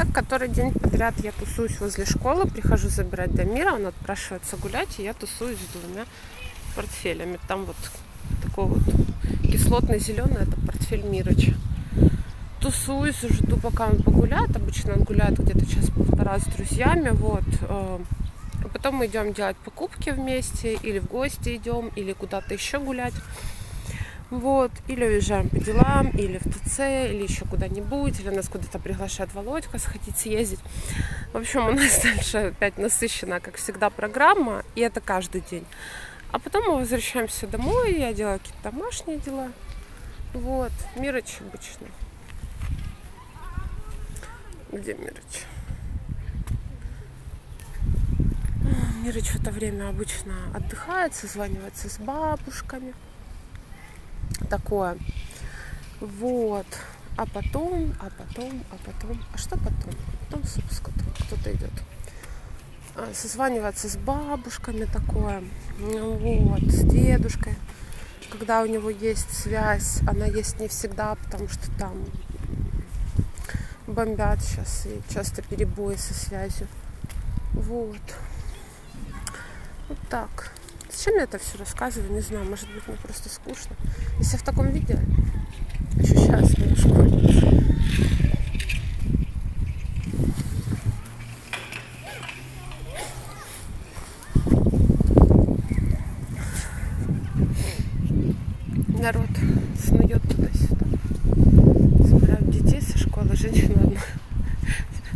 Так, который день подряд я тусуюсь возле школы, прихожу забирать Дамира, он отпрашивается гулять, и я тусуюсь с двумя портфелями. Там вот такой вот кислотный зеленый, это портфель Мироча. Тусуюсь, жду, пока он погуляет. Обычно он гуляет где-то час-полтора с друзьями. Вот. э, потом мы идем делать покупки вместе, или в гости идем, или куда-то еще гулять. Вот, или уезжаем по делам, или в ТЦ, или еще куда-нибудь, или нас куда-то приглашает Володька сходить, съездить. В общем, у нас дальше опять насыщенная, как всегда, программа, и это каждый день. А потом мы возвращаемся домой, я делаю какие-то домашние дела. Вот, Мирыч обычно. Где Мирыч? Мирыч в это время обычно отдыхает, созванивается с бабушками такое. Вот. А потом, а потом, а потом, а что потом? Потом суп с котом. Кто-то идет. А, Созваниваться с бабушками такое. Вот. С дедушкой. Когда у него есть связь, она есть не всегда, потому что там бомбят сейчас и часто перебои со связью. Вот. Вот так. Зачем я это все рассказываю, не знаю. Может быть, мне просто скучно. Если в таком виде ощущаю свою школьницу. Народ снует туда-сюда. Собирают детей со школы. Женщина одна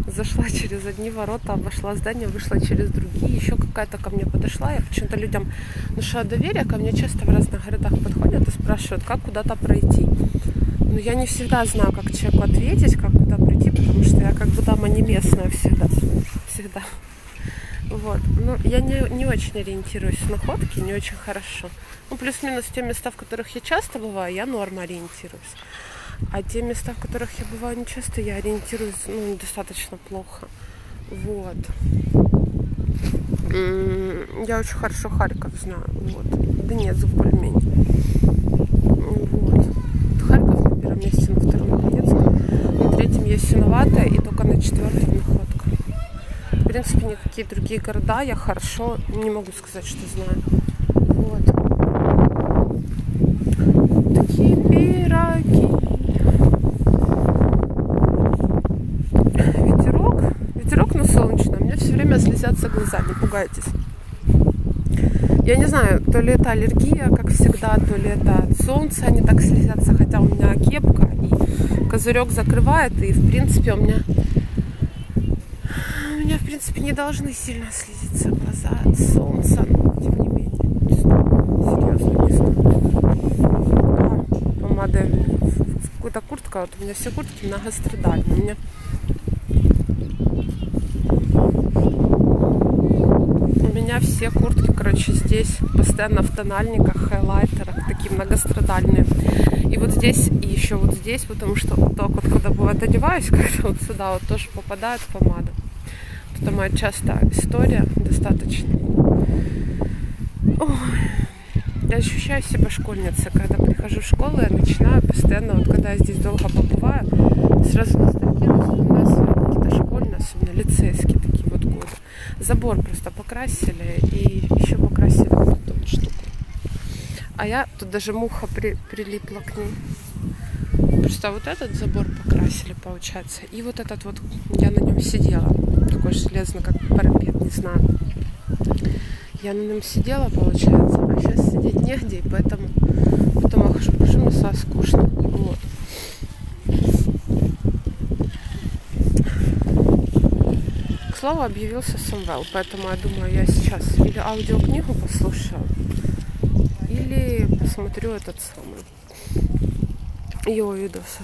зашла через одни ворота, обошла здание, вышла через другие. Еще какая-то ко мне подошла. Я почему-то людям внушаю доверие. Ко мне часто в разных городах подходят и спрашивают, как куда-то пройти. Но я не всегда знаю, как человеку ответить, как куда пройти, потому что я как бы дама не местная всегда. Всегда. Вот. Ну, я не, не очень ориентируюсь в находке, не очень хорошо. Ну, плюс-минус те места, в которых я часто бываю, я норма ориентируюсь. А те места, в которых я бываю не часто, я ориентируюсь ну, достаточно плохо. Вот. Я очень хорошо Харьков знаю. Вот. Донецк более-менее. Вот. Харьков на первом месте, на втором Донецк. На третьем есть Синоватая и только на четвертом Находка. В принципе, никакие другие города я хорошо не могу сказать, что знаю. Вот. Такие пироги. Ветерок. Ветерок, но солнечно. У меня все время слезятся глаза, не пугайтесь. Я не знаю, то ли это аллергия, как всегда, то ли это от солнца они так слезятся, хотя у меня кепка и козырек закрывает, и в принципе у меня у меня, в принципе, не должны сильно слезиться глаза от солнца, но тем не менее. Не знаю, серьезно, не знаю. Да, помада в какую-то куртка, вот у меня все куртки многострадальные. У меня у меня все куртки, короче, здесь постоянно в тональниках, хайлайтерах, такие многострадальные. И вот здесь, и еще вот здесь, потому что вот так вот, когда бывает одеваюсь, как-то вот сюда вот тоже попадает помада. Это моя частая история достаточно. Ой. Я ощущаю себя школьницей, когда прихожу в школу, я начинаю постоянно, вот когда я здесь долго побываю, сразу ностальгирую, вспоминаю свои какие-то школьные, особенно лицейские. Забор просто покрасили и еще покрасили вот эту штуку. А я, тут даже муха при, прилипла к ней. Просто вот этот забор покрасили, получается. И вот этот вот, я на нем сидела. Такой железный, как парапет, не знаю. Я на нем сидела, получается, а сейчас сидеть негде, и поэтому потом я хожу, хожу, мне стало. Слову, объявился Самвел, поэтому я думаю, я сейчас или аудиокнигу послушаю, или посмотрю этот самый его видосы.